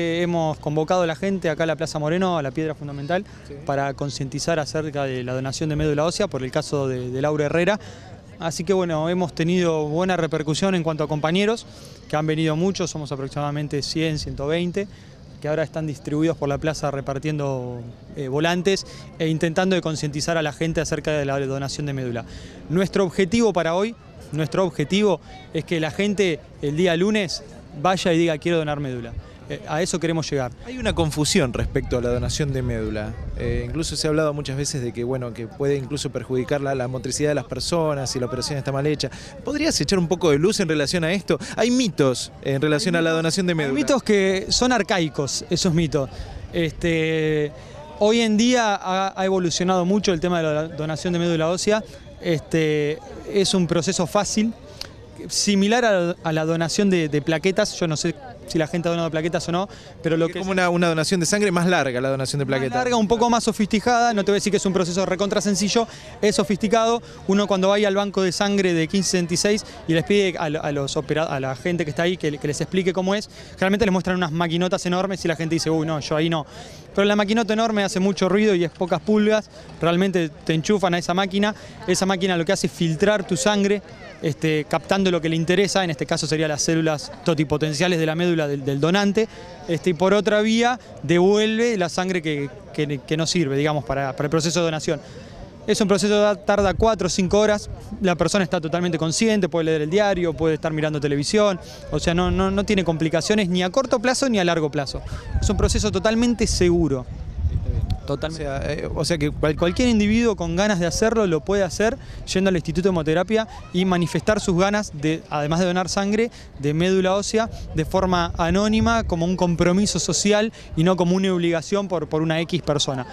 Hemos convocado a la gente acá a la Plaza Moreno, a la Piedra Fundamental, para concientizar acerca de la donación de médula ósea por el caso de, Laura Herrera. Así que bueno, hemos tenido buena repercusión en cuanto a compañeros, que han venido muchos, somos aproximadamente 100, 120, que ahora están distribuidos por la plaza repartiendo eh, volantes e intentando de concientizar a la gente acerca de la donación de médula. Nuestro objetivo para hoy, nuestro objetivo es que la gente el día lunes vaya y diga quiero donar médula. Eh, a eso queremos llegar. Hay una confusión respecto a la donación de médula. Eh, incluso se ha hablado muchas veces de que, bueno, que puede incluso perjudicar la, motricidad de las personas si la operación está mal hecha. ¿Podrías echar un poco de luz en relación a esto? Hay mitos en relación a la donación de médula. Hay mitos que son arcaicos, esos mitos. Este, hoy en día ha, evolucionado mucho el tema de la donación de médula ósea. Este, es un proceso fácil, similar a, la donación de plaquetas. Yo no sé si la gente ha donado plaquetas o no, pero lo es que... como una, donación de sangre más larga la donación de plaquetas. Más larga, un poco más sofisticada, no te voy a decir que es un proceso recontra sencillo, es sofisticado. Uno cuando vaya al banco de sangre de 1566 y les pide a, los a la gente que está ahí que, les explique cómo es, generalmente les muestran unas maquinotas enormes y la gente dice, uy, no, yo ahí no. Pero la maquinota enorme hace mucho ruido y es pocas pulgas, realmente te enchufan a esa máquina, esa máquina lo que hace es filtrar tu sangre, este, captando lo que le interesa, en este caso serían las células totipotenciales de la médula del, donante, este, y por otra vía devuelve la sangre que, no sirve, digamos, para, el proceso de donación. Es un proceso que tarda 4 o 5 horas, la persona está totalmente consciente, puede leer el diario, puede estar mirando televisión, o sea, no, no tiene complicaciones ni a corto plazo ni a largo plazo. Es un proceso totalmente seguro. Totalmente. O sea, que cualquier individuo con ganas de hacerlo lo puede hacer yendo al Instituto de Hemoterapia y manifestar sus ganas, de, además de donar sangre, de médula ósea, de forma anónima, como un compromiso social y no como una obligación por, por una X persona.